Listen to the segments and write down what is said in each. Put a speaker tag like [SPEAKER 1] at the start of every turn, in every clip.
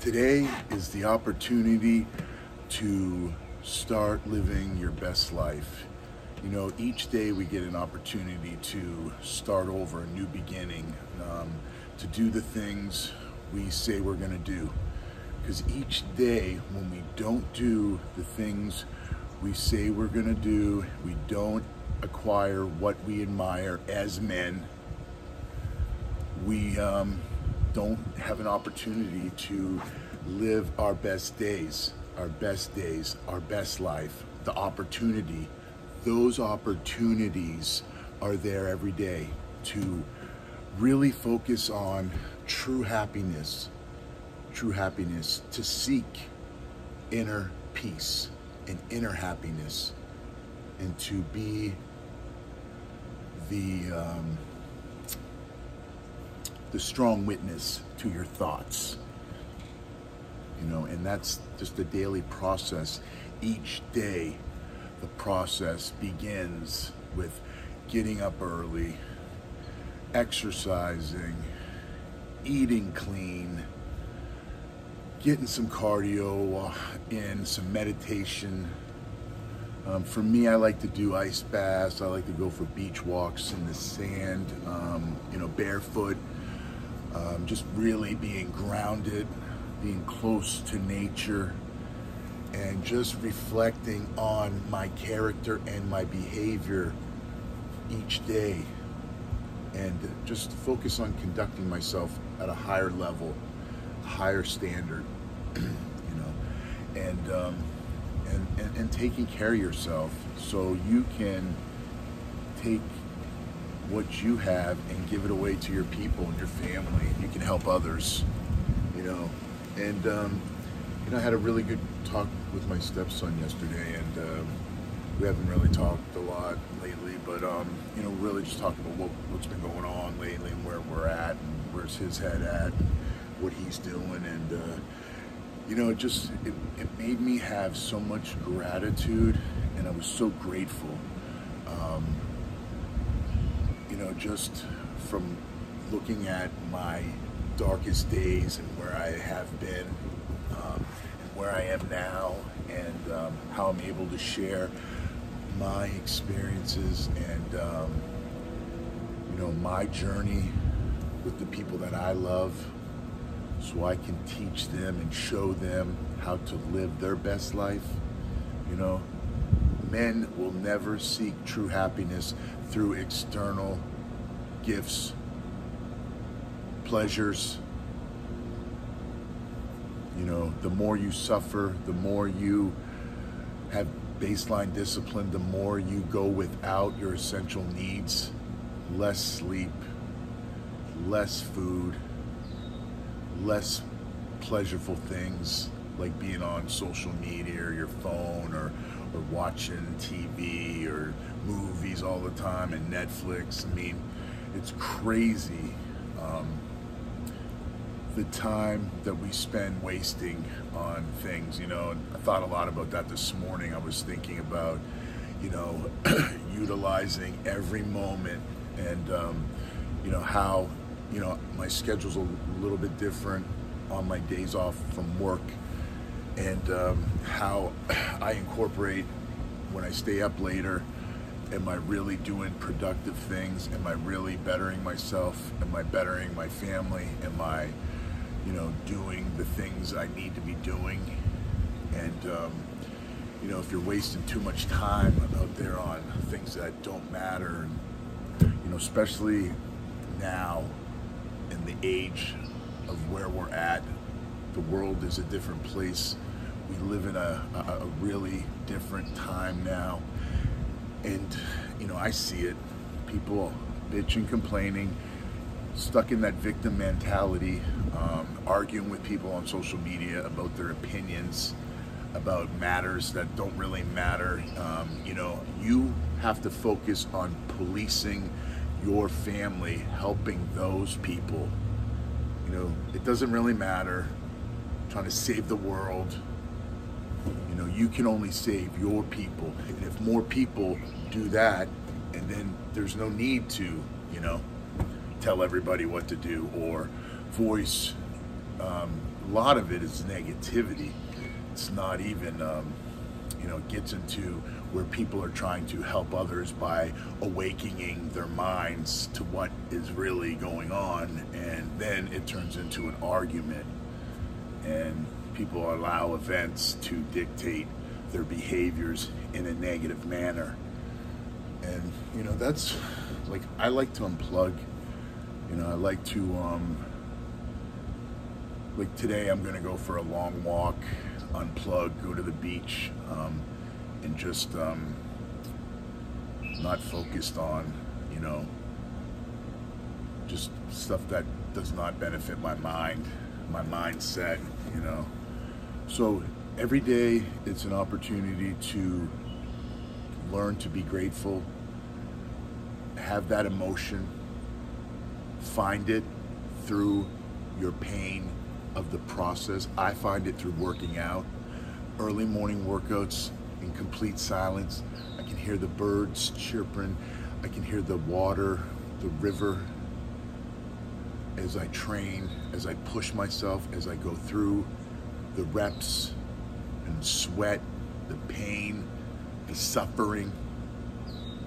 [SPEAKER 1] Today is the opportunity to start living your best life. You know, each day we get an opportunity to start over, a new beginning, um, to do the things we say we're going to do. Because each day when we don't do the things we say we're going to do, we don't acquire what we admire as men, we um, don't have an opportunity to live our best days, our best days, our best life, the opportunity. Those opportunities are there every day to really focus on true happiness, true happiness, to seek inner peace and inner happiness, and to be the um, the strong witness to your thoughts. You know, and that's just a daily process. Each day, the process begins with getting up early, exercising, eating clean, getting some cardio in, some meditation. Um, for me, I like to do ice baths. I like to go for beach walks in the sand, um, you know, barefoot. Um, just really being grounded, being close to nature, and just reflecting on my character and my behavior each day and just focus on conducting myself at a higher level, higher standard, you know, and, um, and, and, and taking care of yourself so you can take what you have and give it away to your people and your family. And you can help others, you know. And um, you know, I had a really good talk with my stepson yesterday, and um, we haven't really talked a lot lately. But um, you know, really just talking about what, what's been going on lately and where we're at, and where's his head at, and what he's doing, and uh, you know, it just it, it made me have so much gratitude, and I was so grateful. Um, you know, just from looking at my darkest days and where I have been, um, and where I am now, and um, how I'm able to share my experiences and um, you know my journey with the people that I love, so I can teach them and show them how to live their best life. You know, men will never seek true happiness through external gifts, pleasures. You know, the more you suffer, the more you have baseline discipline, the more you go without your essential needs, less sleep, less food, less pleasurable things like being on social media or your phone or, or watching TV or movies all the time and Netflix. I mean, it's crazy um, the time that we spend wasting on things, you know. I thought a lot about that this morning. I was thinking about, you know, utilizing every moment and, um, you know, how, you know, my schedule's a little bit different on my days off from work and um, how I incorporate when I stay up later. Am I really doing productive things? Am I really bettering myself? Am I bettering my family? Am I, you know, doing the things I need to be doing? And, um, you know, if you're wasting too much time out there on things that don't matter, you know, especially now in the age of where we're at, the world is a different place we live in a, a, a really different time now. And, you know, I see it. People bitching, complaining, stuck in that victim mentality, um, arguing with people on social media about their opinions, about matters that don't really matter. Um, you know, you have to focus on policing your family, helping those people. You know, it doesn't really matter trying to save the world, you know, you can only save your people. And if more people do that, and then there's no need to, you know, tell everybody what to do or voice um, a lot of it is negativity. It's not even, um, you know, gets into where people are trying to help others by awakening their minds to what is really going on, and then it turns into an argument, and people allow events to dictate their behaviors in a negative manner. And you know, that's like I like to unplug. You know, I like to um, like today I'm gonna go for a long walk, unplug, go to the beach, um, and just um, not focused on, you know, just stuff that does not benefit my mind, my mindset, you know. So every day it's an opportunity to learn to be grateful, have that emotion, find it through your pain of the process. I find it through working out, early morning workouts in complete silence. I can hear the birds chirping. I can hear the water, the river as I train, as I push myself, as I go through the reps and sweat, the pain, the suffering.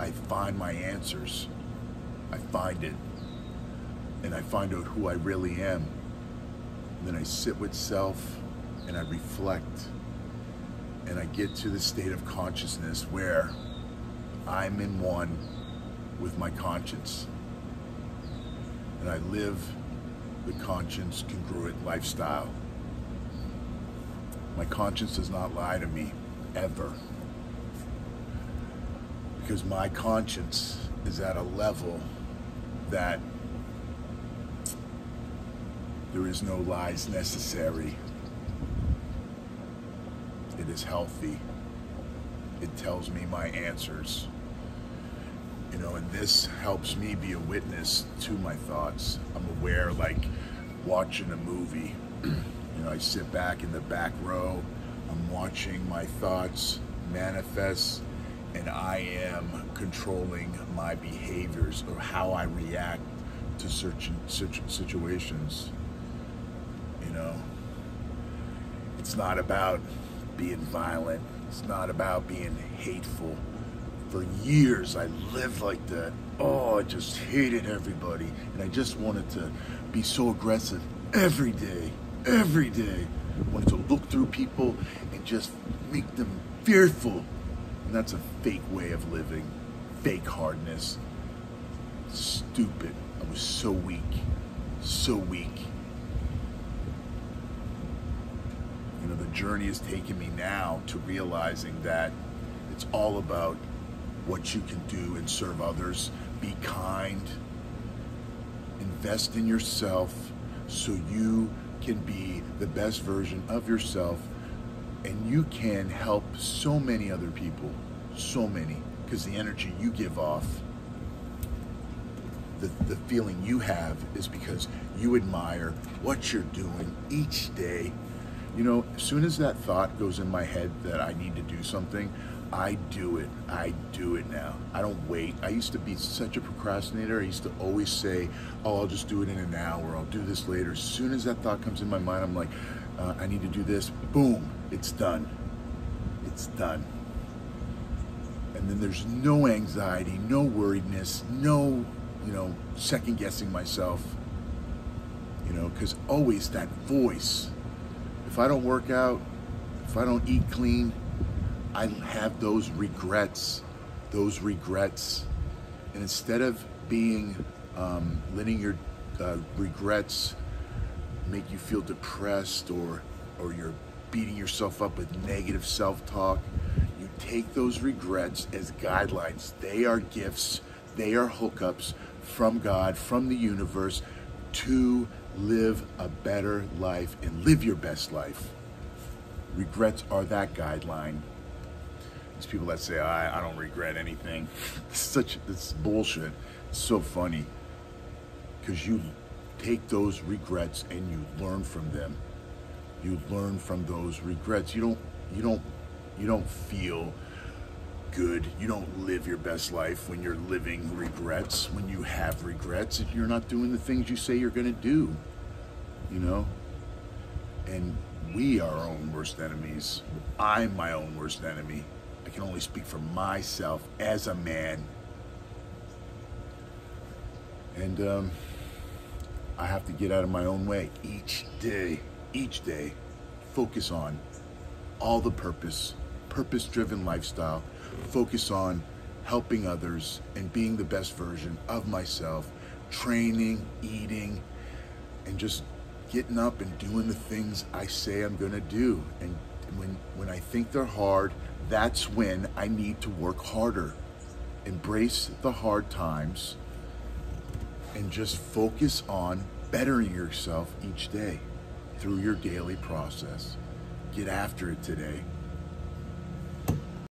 [SPEAKER 1] I find my answers. I find it. And I find out who I really am. And then I sit with self and I reflect. And I get to the state of consciousness where I'm in one with my conscience. And I live the conscience congruent lifestyle. My conscience does not lie to me, ever. Because my conscience is at a level that there is no lies necessary. It is healthy. It tells me my answers. You know, and this helps me be a witness to my thoughts. I'm aware, like watching a movie. You know, I sit back in the back row, I'm watching my thoughts manifest, and I am controlling my behaviors or how I react to certain situations. You know, it's not about being violent, it's not about being hateful. For years, I lived like that. Oh, I just hated everybody, and I just wanted to be so aggressive every day every day. I Wanted to look through people and just make them fearful. And that's a fake way of living. Fake hardness. Stupid. I was so weak. So weak. You know, the journey has taken me now to realizing that it's all about what you can do and serve others. Be kind. Invest in yourself so you can be the best version of yourself and you can help so many other people, so many, because the energy you give off, the, the feeling you have is because you admire what you're doing each day. You know, as soon as that thought goes in my head that I need to do something, I do it. I do it now. I don't wait. I used to be such a procrastinator. I used to always say, oh, I'll just do it in an hour. I'll do this later. As soon as that thought comes in my mind, I'm like, uh, I need to do this. Boom, it's done. It's done. And then there's no anxiety, no worriedness, no, you know, second guessing myself. You know, because always that voice. If I don't work out, if I don't eat clean, I have those regrets, those regrets. And instead of being, um, letting your uh, regrets make you feel depressed or, or you're beating yourself up with negative self-talk, you take those regrets as guidelines. They are gifts, they are hookups from God, from the universe to live a better life and live your best life. Regrets are that guideline. There's people that say, I, I don't regret anything. It's such, it's bullshit. It's so funny. Because you take those regrets and you learn from them. You learn from those regrets. You don't, you don't, you don't feel good. You don't live your best life when you're living regrets, when you have regrets, you're not doing the things you say you're going to do. You know? And we are our own worst enemies. I'm my own worst enemy. I can only speak for myself as a man. And um, I have to get out of my own way each day, each day. Focus on all the purpose, purpose driven lifestyle. Focus on helping others and being the best version of myself, training, eating, and just getting up and doing the things I say I'm going to do. And when, when I think they're hard, that's when I need to work harder. Embrace the hard times and just focus on bettering yourself each day through your daily process. Get after it today